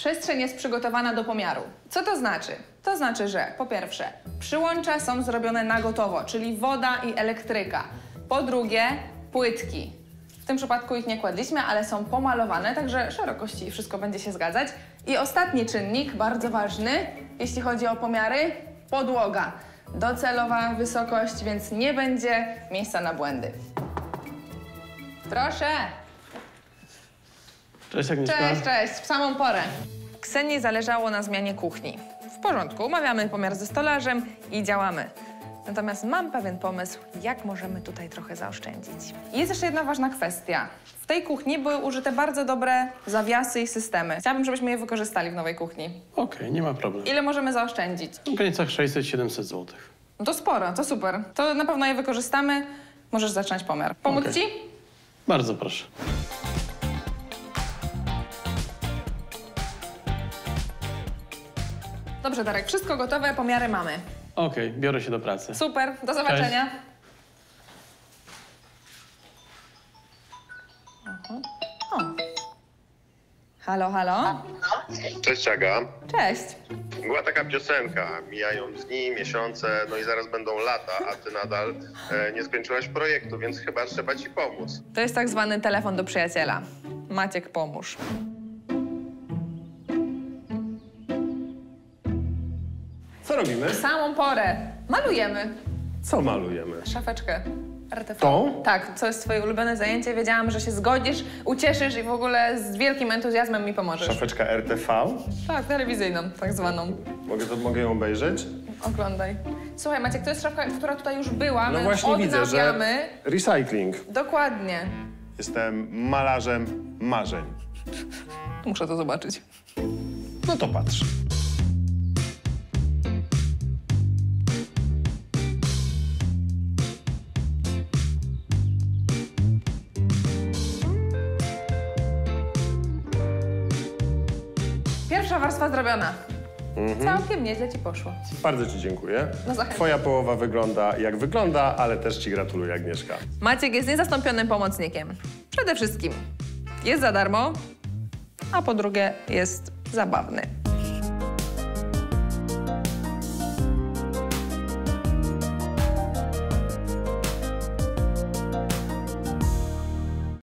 Przestrzeń jest przygotowana do pomiaru. Co to znaczy? To znaczy, że po pierwsze, przyłącza są zrobione na gotowo, czyli woda i elektryka. Po drugie, płytki. W tym przypadku ich nie kładliśmy, ale są pomalowane, także szerokości i wszystko będzie się zgadzać. I ostatni czynnik, bardzo ważny, jeśli chodzi o pomiary, podłoga. Docelowa wysokość, więc nie będzie miejsca na błędy. Proszę. Cześć Agnieszka. Cześć, cześć, w samą porę. Ksenii zależało na zmianie kuchni. W porządku, umawiamy pomiar ze stolarzem i działamy. Natomiast mam pewien pomysł, jak możemy tutaj trochę zaoszczędzić. Jest jeszcze jedna ważna kwestia. W tej kuchni były użyte bardzo dobre zawiasy i systemy. Chciałabym, żebyśmy je wykorzystali w nowej kuchni. Okej, nie ma problemu. Ile możemy zaoszczędzić? W granicach 600-700 zł. No to sporo, to super. To na pewno je wykorzystamy. Możesz zacząć pomiar. Pomóc Okej. ci? Bardzo proszę. Dobrze, Darek, wszystko gotowe, pomiary mamy. Okej, biorę się do pracy. Super, do zobaczenia. O. Halo, halo? Cześć Aga. Cześć. Była taka piosenka, mijają dni, miesiące, no i zaraz będą lata, a ty nadal e, nie skończyłaś projektu, więc chyba trzeba ci pomóc. To jest tak zwany telefon do przyjaciela. Maciek, pomóż. Co robimy? W samą porę. Malujemy Co malujemy? szafeczkę. RTV. Tą? Tak, co jest twoje ulubione zajęcie. Wiedziałam, że się zgodzisz, ucieszysz i w ogóle z wielkim entuzjazmem mi pomożesz. Szafeczka RTV? Tak, telewizyjną, tak zwaną. Mogę, to, mogę ją obejrzeć? Oglądaj. Słuchaj, Maciek, to jest szafka, która tutaj już była. No My właśnie widzę, że recycling. Dokładnie. Jestem malarzem marzeń. Muszę to zobaczyć. No to patrz. Pierwsza warstwa zrobiona. Całkiem nieźle ci poszło. Bardzo ci dziękuję. No zachęcam. Twoja połowa wygląda jak wygląda, ale też ci gratuluję, Agnieszka. Maciek jest niezastąpionym pomocnikiem. Przede wszystkim jest za darmo, a po drugie jest zabawny.